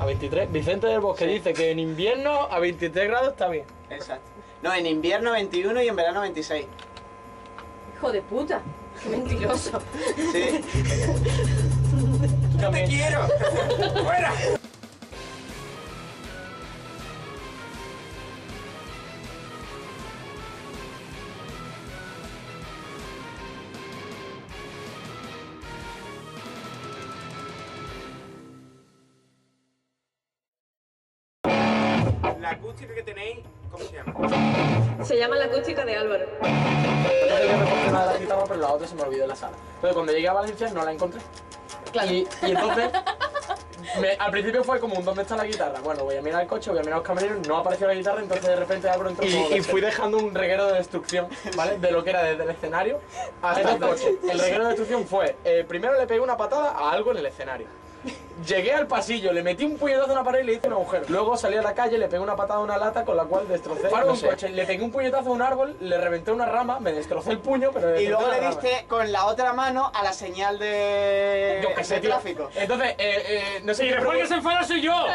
A 23. Vicente del Bosque dice que en invierno a 23 grados está bien. Exacto. No, en invierno 21 y en verano 26. Hijo de puta. Qué mentiroso. Sí. Tú también. quiero! ¡Fuera! La acústica que tenéis, ¿cómo se llama? Se llama la acústica de Álvaro. Yo quería recoger una de la guitarra, pero la otra se me olvidó en la sala. Entonces cuando llegué a Valencia no la encontré. Claro. Y, y entonces, me- al principio fue como ¿dónde está la guitarra? Bueno, voy a mirar el coche, voy a mirar los camerinos, no apareció la guitarra, entonces de repente abro entró y, y fui dejando un reguero de destrucción, ¿vale? De lo que era desde el escenario hasta el coche. El reguero de destrucción fue, eh, primero le pegué una patada a algo en el escenario. Llegué al pasillo, le metí un puñetazo a una pared y le hice un agujero. Luego salí a la calle, le pegué una patada a una lata con la cual destrocé Paro un coche. Le pegué un puñetazo a un árbol, le reventé una rama, me destrocé el puño, pero Y destrocé luego le rama. diste con la otra mano a la señal de, Yo qué sé, de tío. tráfico. Entonces, eh, eh, no sé Y quién después que se enfada soy yo.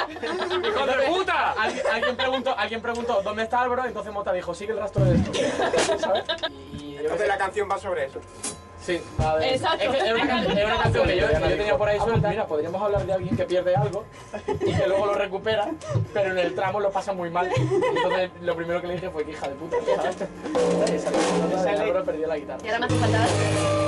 ¡Hijo de puta! Alguien, alguien preguntó, alguien preguntó dónde está Álvaro, entonces Mota dijo, sigue el rastro de destrucción. ¿Sabes? Y yo qué Entonces sé. la canción va sobre eso. Sí, va de Exacto. Es que era una, era una canción que yo, tenía por ahí suelta. Mira, podríamos hablar de alguien que pierde algo y que luego lo recupera, pero en el tramo lo pasa muy mal. Entonces, lo primero que le dije fue que hija de puta, ¿sabes? Esa, esa, Álvaro perdió la guitarra. Y ahora me hace falta